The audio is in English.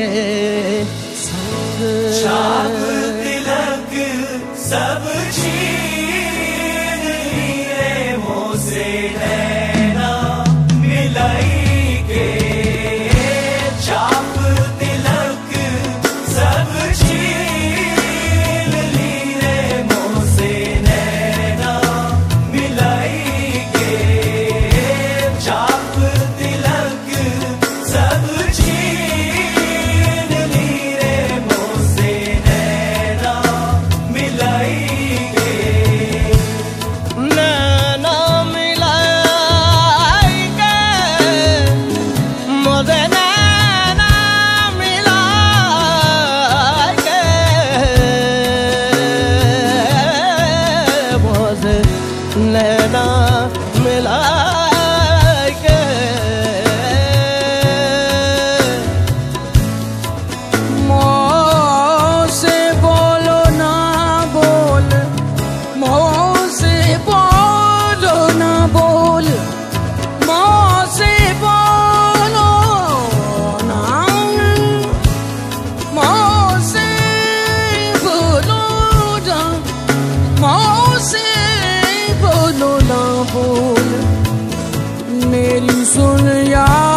के संग चाक तिलक सब छीन लिए मोसे है कहना मिला 你说人要